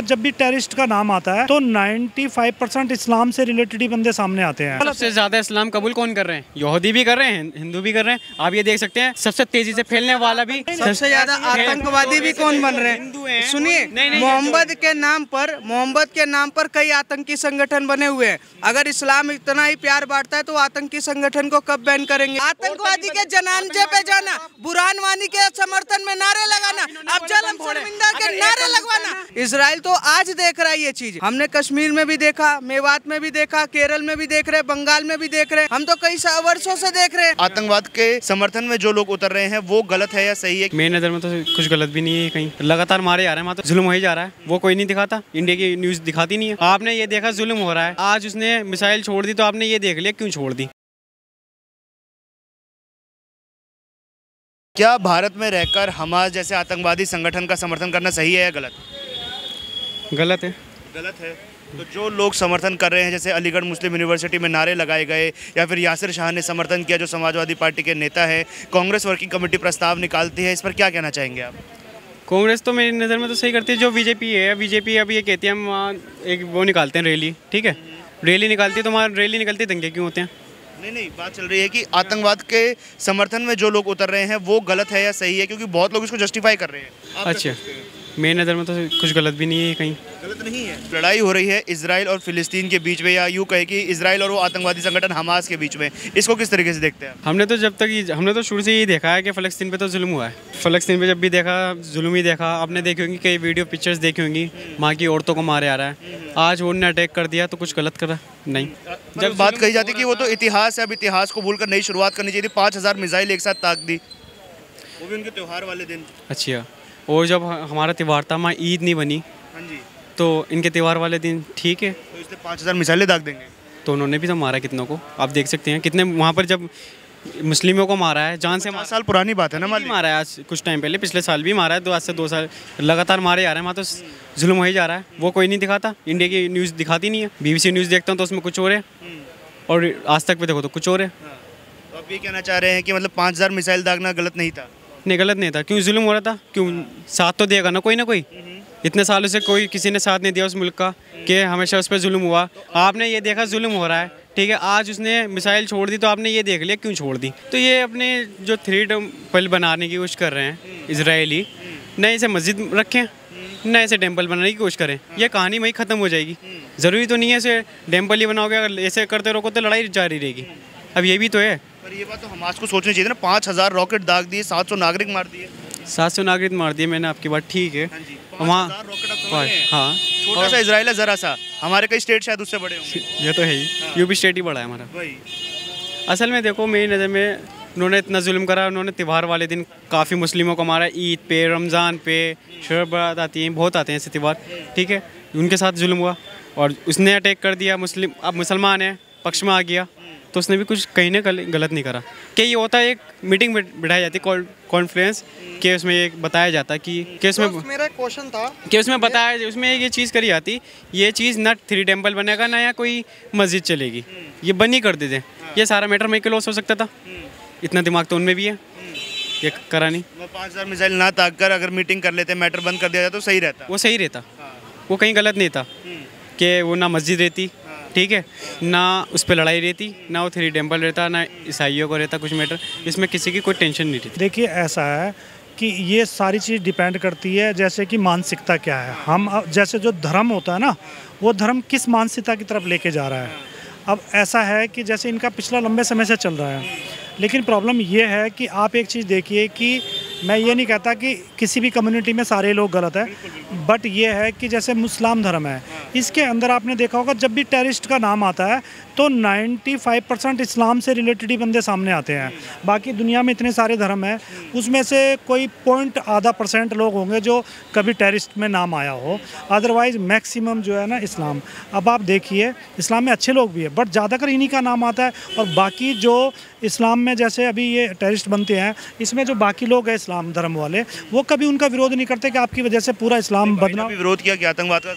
जब भी टेररिस्ट का नाम आता है तो 95 परसेंट इस्लाम से रिलेटेड ही बंदे सामने आते हैं। सबसे ज़्यादा इस्लाम कबूल कौन कर रहे हैं? यहूदी भी कर रहे हैं हिंदू भी कर रहे हैं। आप ये देख सकते हैं सबसे तेज़ी से फैलने वाला भी सबसे ज़्यादा आतंकवादी भी कौन बन रहे हैं? हैं। सुनिए मोहम्मद के नाम पर मोहम्मद के नाम पर कई आतंकी संगठन बने हुए हैं। अगर इस्लाम इतना ही प्यार बांटता है तो आतंकी संगठन को कब बैन करेंगे? आतंकवादी के जनाजे पे जाना बुरहान वानी के समर्थन में नारे लगाना। अफजल शर्मिंदा के नारे लगवाना इसराइल तो आज देख रहा है ये चीज़। हमने कश्मीर में भी देखा मेवात में भी देखा केरल में भी देख रहे हैं बंगाल में भी देख रहे। हैं हम तो कई वर्षों से देख रहे हैं। आतंकवाद के समर्थन में जो लोग उतर रहे हैं वो गलत है या सही है? मेरी नज़र में तो कुछ गलत भी नहीं है कहीं। लगातार मारे जा रहे हैं वहाँ तो जुल्म हो ही जा रहा है। वो कोई नहीं दिखाता। इंडिया की न्यूज़ दिखाती नहीं है। आपने ये देखा जुल्म हो रहा है। आज उसने मिसाइल छोड़ दी तो आपने ये देख लिया क्यों छोड़ दी? क्या भारत में रहकर हमास जैसे आतंकवादी संगठन का समर्थन करना सही है या गलत? गलत है। गलत है। तो जो लोग समर्थन कर रहे हैं जैसे अलीगढ़ मुस्लिम यूनिवर्सिटी में नारे लगाए गए या फिर यासिर शाह ने समर्थन किया जो समाजवादी पार्टी के नेता है कांग्रेस वर्किंग कमेटी प्रस्ताव निकालती है इस पर क्या कहना चाहेंगे आप? कांग्रेस तो मेरी नज़र में तो सही करती है जो बीजेपी है बीजेपी अभी ये कहती है हम एक वो निकालते हैं रैली ठीक है? रैली निकालती है तो वहाँ रैली निकलती दंगे क्यों होते हैं? नहीं नहीं बात चल रही है कि आतंकवाद के समर्थन में जो लोग उतर रहे हैं वो गलत है या सही है? क्योंकि बहुत लोग इसको जस्टिफाई कर रहे हैं। अच्छा? मेरी नज़र में तो कुछ गलत भी नहीं है कहीं। गलत नहीं है। लड़ाई हो रही है इसराइल और फिलिस्तीन के बीच में या यूँ कहे कि इसराइल और वो आतंकवादी संगठन हमास के बीच में। इसको किस तरीके से देखते हैं हमने तो जब तक हमने तो शुरू से यही देखा है कि फ़लस्तीन पे तो जुल्म हुआ है। फ़लस्तीन पे जब भी देखा जुल्म ही देखा आपने देखी होंगी कई वीडियो पिक्चर्स देखी होंगी वहाँ की औरतों को मारे आ रहा है। आज उन्होंने अटैक कर दिया तो कुछ गलत करा? नहीं। जब बात कही जाती कि वो तो इतिहास है अब इतिहास को भूलकर नई शुरुआत करनी चाहिए थी। पाँच मिसाइल एक साथ ताक दी। वो भी उनके त्यौहार वाले दिन। अच्छा। और जब हमारा त्यौहार था वहाँ ईद नहीं बनी हाँ जी। तो इनके त्यौहार वाले दिन ठीक है। तो इसलिए पाँच हज़ार मिसाइलें दाग देंगे। तो उन्होंने भी तो मारा कितनों को आप देख सकते हैं। कितने वहाँ पर जब मुस्लिमों को मारा है जान से मारा साल पुरानी बात है ना भी मारा है आज कुछ टाइम पहले पिछले साल भी मारा है दो आज से दो साल लगातार मारे जा रहे हैं वहाँ तो जुल्म हो ही जा रहा है। वो कोई नहीं दिखाता इंडिया की न्यूज़ दिखाती नहीं है। बीबीसी न्यूज़ देखता हूँ तो उसमें कुछ और है। और आज तक पे देखो तो कुछ और है। हाँ। तो आप ये कहना चाह रहे हैं कि मतलब पाँच हज़ार मिसाइल दागना गलत नहीं था? नहीं गलत नहीं था। क्यों जुल्म हो रहा था? क्यों साथ तो देगा ना कोई ना कोई? इतने सालों से कोई किसी ने साथ नहीं दिया उस मुल्क का कि हमेशा उस पर जुल्म हुआ। आपने ये देखा जुल्म हो रहा है, ठीक है? आज उसने मिसाइल छोड़ दी तो आपने ये देख लिया, क्यों छोड़ दी? तो ये अपने जो थ्री टेंपल बनाने की कोशिश कर रहे हैं इसराइली न इसे मस्जिद रखें, न इसे टेंपल बनाने की कोशिश करें। यह कहानी वहीं ख़त्म हो जाएगी। ज़रूरी तो नहीं है इसे टेंपल ही बनाओगे, अगर ऐसे करते रहोगे तो लड़ाई जारी रहेगी। अब ये भी तो है। पर ये बात तो हमास को सोचनी चाहिए ना पाँच हज़ार रॉकेट दाग दिए सात सौ नागरिक मार दिए। सात सौ नागरिक मार दिए मैंने आपकी बात ठीक है। वहाँ 5,000 रॉकेट अब समझ रहे हैं। हाँ। छोटा सा इसराइल है ज़रा सा हमारे कई स्टेट शायद उससे बड़े होंगे। ये तो है ही यूपी स्टेट ही बड़ा है हमारा। असल में देखो मेरी नज़र में उन्होंने इतना जुल्म करा उन्होंने त्यौहार वाले दिन काफ़ी मुस्लिमों को मारा ईद पे रमज़ान पे शरब बारात आती हैं बहुत आते हैं ऐसे त्यौहार ठीक है? उनके साथ जुल्म हुआ और उसने अटैक कर दिया मुस्लिम अब मुसलमान है पक्ष में आ गया। तो उसने भी कुछ कहीं ना कहीं गलत नहीं करा। कि ये होता है एक मीटिंग बिठाई जाती है कॉन्फ्रेंस के उसमें ये बताया जाता कि कि उसमें मेरा क्वेश्चन था। कि उसमें बताया उसमें ये चीज़ करी जाती ये चीज़ ना थ्री टेंपल बनेगा ना या कोई मस्जिद चलेगी। ये बंद ही कर देते ये सारा मैटर में क्लोज हो सकता था। इतना दिमाग तो उनमें भी है। ये करा नहीं। वो पाँच हज़ार मिसाइल ना ताक कर अगर मीटिंग कर लेते मैटर बंद कर दिया जाए तो सही रहता। वो सही रहता। वो कहीं गलत नहीं था। कि वो ना मस्जिद रहती ठीक है, ना उस पर लड़ाई रहती, ना वो थ्री टेंपल रहता, ना ईसाइयों को रहता, कुछ मैटर इसमें किसी की कोई टेंशन नहीं रहती। देखिए, ऐसा है कि ये सारी चीज़ डिपेंड करती है, जैसे कि मानसिकता क्या है। हम जैसे जो धर्म होता है ना, वो धर्म किस मानसिकता की तरफ़ लेके जा रहा है। अब ऐसा है कि जैसे इनका पिछला लंबे समय से चल रहा है, लेकिन प्रॉब्लम ये है कि आप एक चीज़ देखिए कि मैं ये नहीं कहता कि किसी भी कम्युनिटी में सारे लोग गलत हैं बट ये है कि जैसे मुस्लिम धर्म है इसके अंदर आपने देखा होगा जब भी टेररिस्ट का नाम आता है तो 95 परसेंट इस्लाम से रिलेटेड ही बंदे सामने आते हैं। बाकी दुनिया में इतने सारे धर्म हैं उसमें से कोई पॉइंट आधा परसेंट लोग होंगे जो कभी टेरिस्ट में नाम आया हो। अदरवाइज़ मैक्सिमम जो है ना इस्लाम। अब आप देखिए इस्लाम में अच्छे लोग भी हैं बट ज़्यादातर इन्हीं का नाम आता है और बाकी जो इस्लाम में जैसे अभी ये टेरिस्ट बनते हैं इसमें जो बाकी लोग हैं इस्लाम धर्म वाले वो कभी उनका विरोध नहीं करते कि आपकी वजह से पूरा इस्लाम भाई ने बदनाम भी विरोध किया गया आतंकवाद का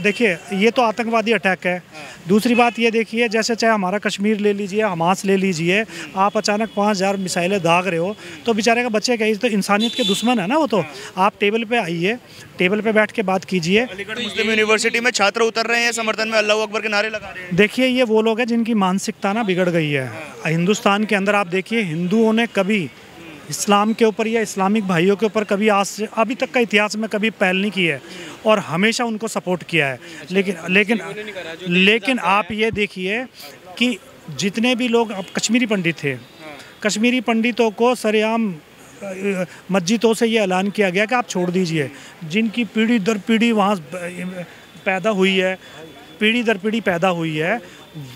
देखिए ये तो आतंकवादी अटैक है। दूसरी बात ये देखिए जैसे चाहे हमारा कश्मीर ले लीजिए हमास ले लीजिए आप अचानक पाँच हज़ार मिसाइलें दाग रहे हो तो बेचारे का बच्चे का तो इंसानियत के दुश्मन है ना वो तो। आप टेबल पे आइए टेबल पे बैठ के बात कीजिए। अलीगढ़ मुस्लिम यूनिवर्सिटी में छात्र उतर रहे हैं समर्थन में अल्लाह अकबर के नारे लगा रहे हैं। देखिए ये वो लोग हैं जिनकी मानसिकता ना बिगड़ गई है। हिंदुस्तान के अंदर आप देखिए हिंदुओं ने कभी इस्लाम के ऊपर या इस्लामिक भाइयों के ऊपर कभी आज से अभी तक का इतिहास में कभी पहल नहीं की है। और हमेशा उनको सपोर्ट किया है। लेकिन लेकिन लेकिन आप ये देखिए कि जितने भी लोग, अब कश्मीरी पंडित थे। कश्मीरी पंडितों को सरेआम मस्जिदों से ये ऐलान किया गया कि आप छोड़ दीजिए। जिनकी पीढ़ी दर पीढ़ी वहाँ पैदा हुई है, पीढ़ी दर पीढ़ी पैदा हुई है,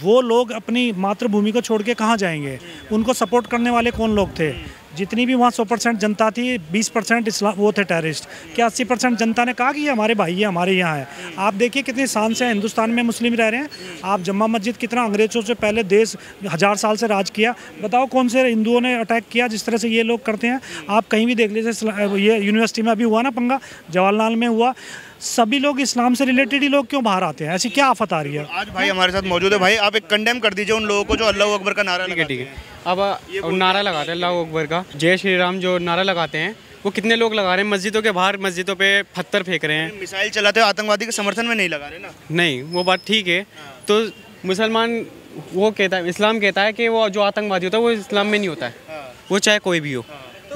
वो लोग अपनी मातृभूमि को छोड़ के कहाँ जाएँगे? उनको सपोर्ट करने वाले कौन लोग थे? जितनी भी वहाँ सौ परसेंट जनता थी बीस परसेंट इस्लाम वो थे टेररिस्ट क्या अस्सी परसेंट जनता ने कहा कि ये हमारे भाई है हमारे यहाँ है? आप देखिए कितनी शान से हिंदुस्तान में मुस्लिम रह रहे हैं। आप जम्मा मस्जिद कितना अंग्रेज़ों से पहले देश हज़ार साल से राज किया। बताओ कौन से हिंदुओं ने अटैक किया जिस तरह से ये लोग करते हैं? आप कहीं भी देख लीजिए ये यूनिवर्सिटी में अभी हुआ ना पंगा जवाहरलाल में हुआ। सभी लोग इस्लाम से रिलेटेड ही लोग क्यों बाहर आते हैं? ऐसी क्या आफत आ रही है? आज भाई हमारे साथ मौजूद है। भाई आप एक कंडेम कर दीजिए उन लोगों को जो अल्लाह अकबर का नारा ठीक है ठीक है। अब नारा लगाते हैं अल्लाह अकबर का। जय श्री राम जो नारा लगाते हैं वो कितने लोग लगा रहे हैं? मस्जिदों के बाहर मस्जिदों पे पत्थर फेंक रहे हैं। हैं मिसाइल चलाते हुए आतंकवादी के समर्थन में नहीं लगा रहे ना? नहीं वो बात ठीक है। तो मुसलमान वो कहता है इस्लाम कहता है कि वो जो आतंकवादी होता है वो इस्लाम में नहीं होता है। वो चाहे कोई भी हो।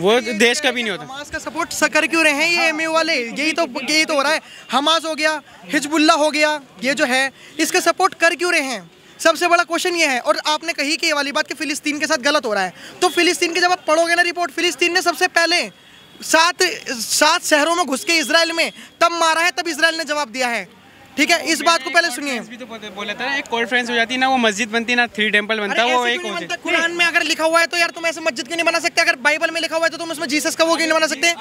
वो देश का भी नहीं होता। हमास का सपोर्ट कर क्यों रहे हैं ये एमए वाले? यही तो यही तो हो रहा है। हमास हो गया हिजबुल्ला हो गया ये जो है इसका सपोर्ट कर क्यों रहे हैं? सबसे बड़ा क्वेश्चन ये है, और आपने कही कि ये वाली बात कि फिलिस्तीन के साथ गलत हो रहा है। तो फिलिस्तीन के जब आप पढ़ोगे ना रिपोर्ट फिलिस्तीन ने सबसे पहले सात सात शहरों में घुस के इसराइल में, तब मारा है, तब इसराइल ने जवाब दिया है। ठीक है इस बात को पहले सुनिए। भी तो बोले बोले था ना एक कॉन्फ्रेंस हो जाती ना वो मस्जिद बनती ना थ्री टेंपल बनता वो एक हो? कुरान में अगर लिखा हुआ है तो यार तुम ऐसे मस्जिद क्यों नहीं बना सकते? अगर बाइबल में लिखा हुआ है तो तुम उसमें जीसस का वो क्यों नहीं बना सकते?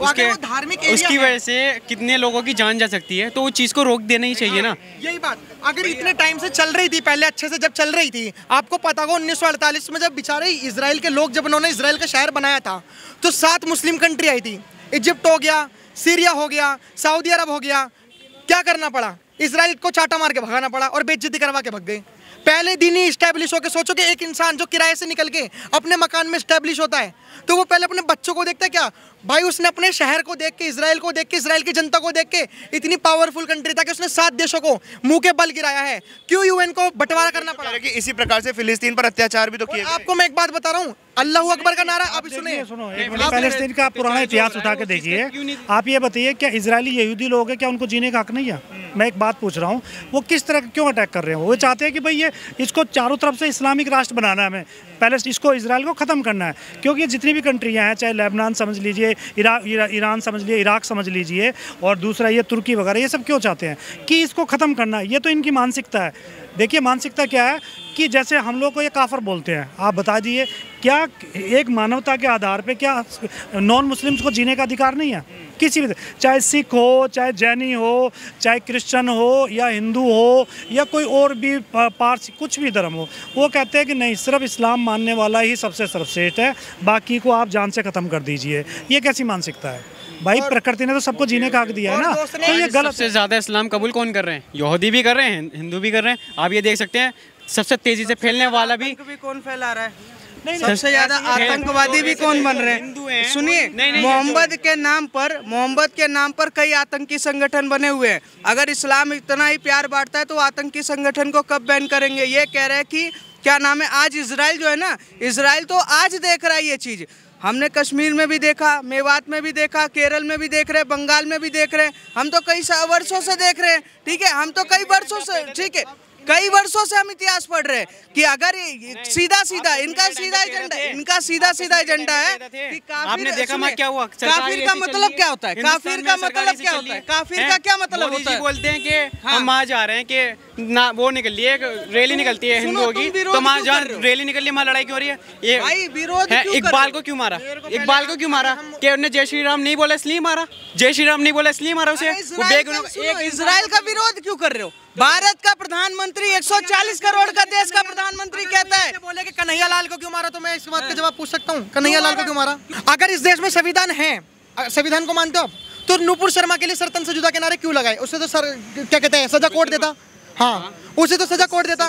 उसके धार्मिक उसकी वजह से कितने लोगों की जान जा सकती है तो वो चीज़ को रोक देना ही चाहिए ना। यही बात। अगर इतने टाइम से चल रही थी पहले अच्छे से जब चल रही थी आपको पता होगा उन्नीस में जब बेचारे इसराइल के लोग जब उन्होंने इसराइल का शहर बनाया था तो सात मुस्लिम कंट्री आई थी। इजिप्ट हो गया सीरिया हो गया सऊदी अरब हो गया क्या करना पड़ा? इसराइल को चाटा मार के भगाना पड़ा और बेज्जती करवा के भग गए। पहले दिन ही स्टैब्लिश होकर सोचो कि एक इंसान जो किराए से निकल के अपने मकान में स्टैब्लिश होता है तो वो पहले अपने बच्चों को देखता है क्या? भाई उसने अपने शहर को देख के इसराइल को देख के इसराइल की जनता को देख के इतनी पावरफुल कंट्री था कि उसने सात देशों को मुँह के बल गिराया है। क्यों यूएन को बंटवारा करना पड़ा? कि इसी प्रकार से फिलिस्तीन पर अत्याचार भी तो गए। आपको मैं एक बात बता रहा हूँ अल्लाह अकबर का नारा अभी सुने सुनो एक मिनट पैलेस्टीन का पुराना इतिहास उठा के देखिए। आप ये बताइए क्या इजरायली यहूदी लोग हैं? क्या उनको जीने का हक नहीं है? मैं एक बात पूछ रहा हूँ वो किस तरह क्यों अटैक कर रहे हैं? वो चाहते हैं कि भाई ये इसको चारों तरफ़ से इस्लामिक राष्ट्र बनाना है हमें। पैलेस इसको इसराइल को ख़त्म करना है क्योंकि जितनी भी कंट्रियाँ हैं चाहे लेबनान समझ लीजिए इराक इरा, ईरान समझ लीजिए इराक समझ लीजिए और दूसरा ये तुर्की वगैरह ये सब क्यों चाहते हैं? कि इसको ख़त्म करना ये तो इनकी मानसिकता है। देखिए मानसिकता क्या है? कि जैसे हम लोग को ये काफर बोलते हैं। आप बता दीजिए क्या एक मानवता के आधार पे क्या नॉन मुस्लिम्स को जीने का अधिकार नहीं है? किसी भी चाहे सिख हो चाहे जैनी हो चाहे क्रिश्चियन हो या हिंदू हो या कोई और भी पारसी कुछ भी धर्म हो वो कहते हैं कि नहीं सिर्फ़ इस्लाम मानने वाला ही सबसे सर्वश्रेष्ठ है बाकी को आप जान से ख़त्म कर दीजिए। ये कैसी मानसिकता है? भाई प्रकृति ने तो सबको जीने का हक दिया है ना? तो ये गलत सबसे ज़्यादा इस्लाम कबूल कौन कर रहे हैं? यहूदी भी कर रहे हैं हिंदू भी कर रहे हैं। आप ये देख सकते हैं सबसे तेज़ी से फैलने वाला भी कौन फैला रहा है? नहीं, नहीं, सबसे ज़्यादा आतंकवादी भी कौन बन रहे हैं। सुनिए मोहम्मद के नाम पर मोहम्मद के नाम पर कई आतंकी संगठन बने हुए हैं। अगर इस्लाम इतना ही प्यार बांटता है तो आतंकी संगठन को कब बैन करेंगे? ये कह रहे हैं कि क्या नाम है आज इसराइल जो है ना इसराइल तो आज देख रहा है ये चीज़। हमने कश्मीर में भी देखा मेवात में भी देखा केरल में भी देख रहे हैं बंगाल में भी देख रहे हैं। हम तो कई वर्षों से देख रहे हैं ठीक है? हम तो कई वर्षों से ठीक है? कई वर्षों से हम इतिहास पढ़ रहे हैं कि अगर सीधा सीधा इनका सीधा एजेंडा इनका सीधा सीधा एजेंडा है कि काफिर देखा मैं क्या हुआ? काफिर का मतलब क्या होता है? काफिर का मतलब क्या होता है? काफिर का क्या मतलब होता है? बोलते हैं कि हाँ। हम आ जा रहे हैं कि ना वो निकल रही है एक रैली निकलती है हिंदुओं की। तो वहाँ जहाँ हो? रैली निकल रही है? वहाँ लड़ाई क्यों हो रही है? ये भाई, विरोध है, इकबाल को हो? क्यों मारा? इकबाल को क्यों मारा? कि उन्होंने जय श्री राम नहीं बोला इसलिए मारा? जय श्री राम नहीं बोला इसलिए मारा उसे? इजराइल का- एक इजराइल का विरोध क्यों कर रहे हो? भारत का प्रधानमंत्री 140 करोड़ का देश का प्रधानमंत्री कहता है। बोले कि कन्हैया लाल को क्यों मारा? तो मैं इस बात का जवाब पूछ सकता हूँ। कन्हैया लाल को क्यों मारा? अगर इस देश में संविधान है संविधान को मानते हो आप तो नूपुर शर्मा के लिए सरतन से जुदा के नारे क्यों लगाए? उससे तो सर क्या कहते हैं सजा कोर्ट देता। हाँ उसे तो सजा कोर्ट देता।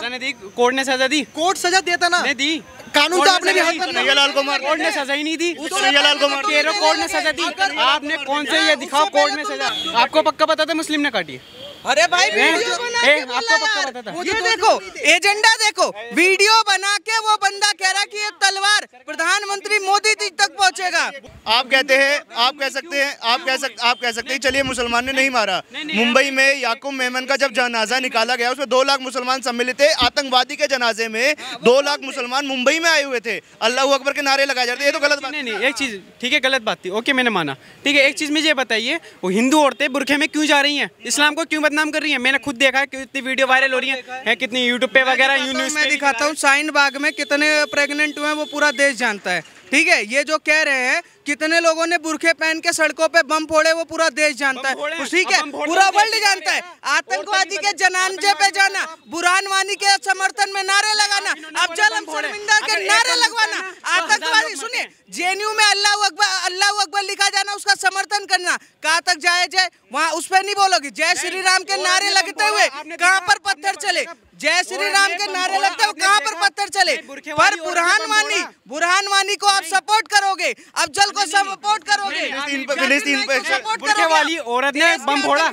कोर्ट ने सजा दी। कोर्ट सजा देता ना। नहीं दी। कानून तो आपने भी हाथ दी। पर कन्हैयालाल कुमार कोर्ट ने सजा ही नहीं दी। लाल कुमार कोर्ट ने सजा दी। आपने कौन से ये दिखाओ कोर्ट ने सजा? आपको पक्का पता था मुस्लिम ने काटी है? अरे भाई वीडियो बना ए, के बोला आपको पक्का यार। पता था। ये देखो एजेंडा देखो। वीडियो बना के वो बंदा कह रहा कि ये तलवार प्रधानमंत्री मोदी जी तक पहुंचेगा। आप कहते हैं आप कह सकते हैं आप कह सकते आप कह सकते हैं चलिए मुसलमान ने नहीं मारा। मुंबई में याकूब मेमन का जब जनाजा निकाला गया उसमें दो लाख मुसलमान सम्मिलित थे। आतंकवादी के जनाजे में दो लाख मुसलमान मुंबई में आए हुए थे। अल्लाह अकबर के नारे लगाए जाते ये तो गलत बात नहीं नहीं एक चीज़ ठीक है गलत बात थी। ओके मैंने माना। ठीक है एक चीज़ मुझे बताइए वो हिंदू औरतें बुरखे में क्यों जा रही हैं? इस्लाम को क्यों बदनाम कर रही है। मैंने खुद देखा है कितनी वीडियो वायरल हो रही है, है। कितनी यूट्यूब पे वगैरह यूनिवर्सिटी मैं दिखाता हूँ शाहीन बाग में कितने प्रेगनेंट हुए हैं वो पूरा देश जानता है। ठीक है ये जो कह रहे हैं कितने लोगों ने बुरखे पहन के सड़कों पे बम फोड़े वो पूरा देश जानता है। ठीक है फोड़ते पूरा हैं वर्ल्ड जानता है। आतंकवादी के जनाजे पे जाना बुरहान वानी के समर्थन में नारे लगाना अफजल बम शर्मिंदा के नारे लगवाना। तो आतंकवादी सुनिए जेएनयू में अल्लाह अकबर अल्लाह अकबर लिखा जाना उसका समर्थन करना। कहाँ तक जाए जाए वहाँ उस पर नहीं बोलोगे। जय श्री राम के नारे लगते हुए कहाँ पर पत्थर चले? जय श्री राम के नारे लगते आपने कहाँ पर पत्थर चले? पर बुरहान वानी बुरहान वानी को आप सपोर्ट करोगे अफजल को सपोर्ट करोगे। फिलिस्तीन पे- फिलिस्तीन पे- सपोर्ट बुरखे वाली औरत ने बम फोड़ा।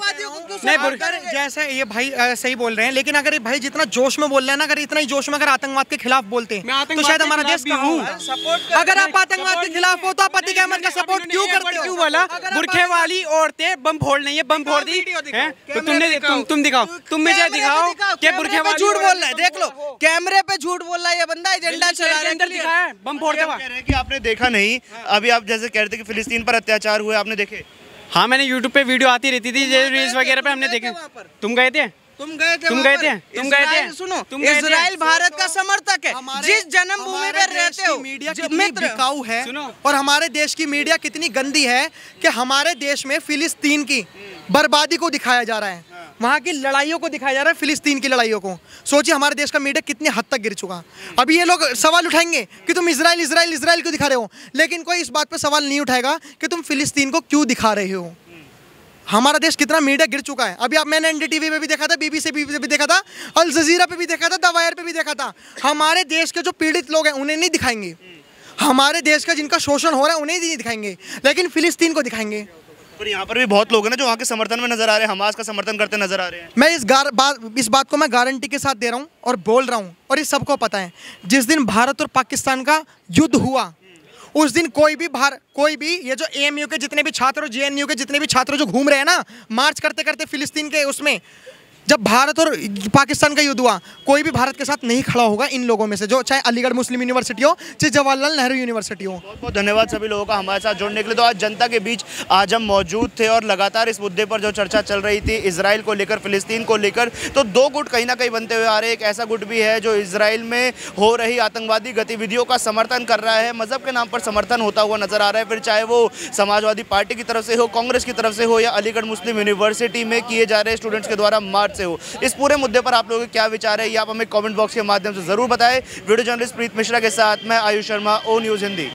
नहीं बुर- जैसे ये भाई अ, सही बोल रहे हैं लेकिन अगर ये भाई जितना जोश में बोल रहे हैं ना अगर इतना ही जोश में अगर आतंकवाद के खिलाफ बोलते हैं तो शायद हमारा देश भी कहाँ हूँ। अगर आप आतंकवाद के खिलाफ हो तो आप अतिक अहमद का सपोर्ट क्यों करते हो? क्यों बोला बुरखे वाली औरतें बम फोड़ नहीं है बम फोड़ दी हैं? तो तुमने तुम तुम दिखाओ। तुम मुझे दिखाओ कि बुरखे वाली झूठ बोल रहा है देख लो। कैमरे पे झूठ बोल रहा है ये बंदा एजेंडा चला रहा है। है बम रहे हैं कि आपने देखा नहीं अभी आप जैसे कह रहे थे कि फिलिस्तीन पर अत्याचार हुए आपने देखे? हाँ मैंने यूट्यूब पे वीडियो आती रहती थी रील्स वगैरह पे हमने देखे। तुम गए थे? तुम गए थे तुम गए थे? तुम गए थे? सुनो तुम? इजराइल भारत का समर्थक है। जिस जन्मभूमि हमारे पे रहते हो मीडिया कितनी बिकाऊ है सुनो। और हमारे देश की मीडिया कितनी गंदी है कि हमारे देश में फिलिस्तीन की बर्बादी को दिखाया जा रहा है। वहाँ की लड़ाइयों को दिखाया जा रहा है फिलिस्तीन की लड़ाइयों को। सोचिए हमारे देश का मीडिया कितने हद तक गिर चुका। अभी ये लोग सवाल उठाएँगे कि तुम इसराइल इसराइल इसराइल क्यों दिखा रहे हो? लेकिन कोई इस बात पर सवाल नहीं उठाएगा कि तुम फिलिस्तीन को क्यों दिखा रहे हो। हमारा देश कितना मीडिया गिर चुका है। अभी आप मैंने एनडीटीवी पे भी देखा था बीबीसी पे भी देखा था अल जजीरा पे भी देखा था दवायर वायर पे भी देखा था। हमारे देश के जो पीड़ित लोग हैं उन्हें नहीं दिखाएँगे। हमारे देश का जिनका शोषण हो रहा है उन्हें नहीं दिखाएँगे। लेकिन फिलिस्तीन को दिखाएँगे। पर यहाँ पर भी बहुत लोग हैं ना जो वहाँ के समर्थन में नज़र आ रहे हैं, हमास का समर्थन करते नज़र आ रहे हैं। मैं इस गार, बात, इस बात को मैं गारंटी के साथ दे रहा हूँ और बोल रहा हूँ और ये सबको पता है, जिस दिन भारत और पाकिस्तान का युद्ध हुआ, उस दिन कोई भी भार, कोई भी ये जो एएमयू के जितने भी छात्र और जेएनयू के जितने भी छात्र जो घूम रहे हैं ना, मार्च करते करते फिलिस्तीन के उसमें जब भारत और पाकिस्तान का युद्ध हुआ, कोई भी भारत के साथ नहीं खड़ा होगा इन लोगों में से, जो चाहे अलीगढ़ मुस्लिम यूनिवर्सिटी हो, चाहे जवाहरलाल नेहरू यूनिवर्सिटी हो। बहुत बहुत धन्यवाद सभी लोगों का हमारे साथ जुड़ने के लिए। तो आज जनता के बीच आज हम मौजूद थे और लगातार इस मुद्दे पर जो चर्चा चल रही थी इसराइल को लेकर, फिलिस्तीन को लेकर तो दो गुट कहीं ना कहीं बनते हुए आ रहे एक ऐसा गुट भी है जो इसराइल में हो रही आतंकवादी गतिविधियों का समर्थन कर रहा है। मज़हब के नाम पर समर्थन होता हुआ नज़र आ रहा है। फिर चाहे वो समाजवादी पार्टी की तरफ़ से हो, कांग्रेस की तरफ़ से हो, या अलीगढ़ मुस्लिम यूनिवर्सिटी में किए जा रहे स्टूडेंट्स के द्वारा मार्च से हो। इस पूरे मुद्दे पर आप लोगों के क्या विचार है, ये आप हमें कमेंट बॉक्स के माध्यम से ज़रूर बताएँ। वीडियो जर्नलिस्ट प्रीत मिश्रा के साथ मैं आयुष शर्मा ओ न्यूज़ हिंदी।